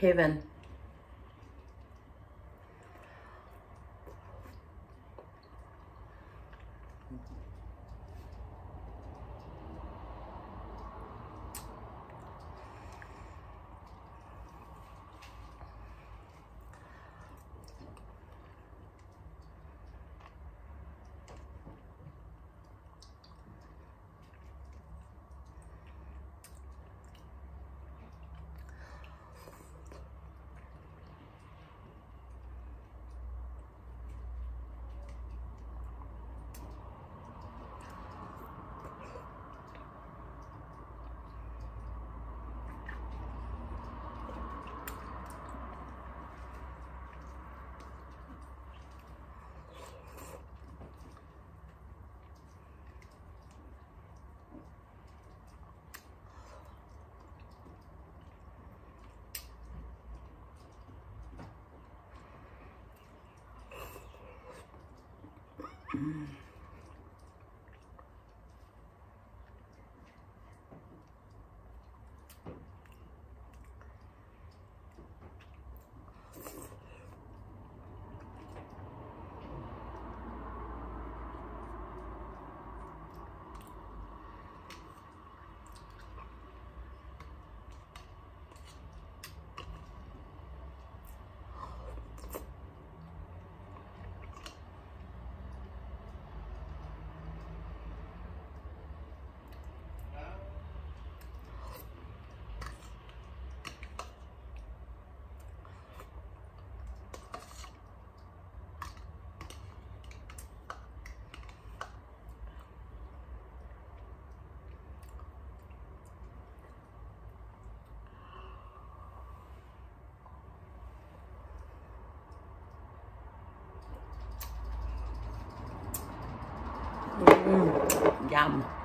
Heaven. Mm. Mm, yum.